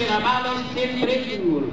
derramadas sempre em ouro.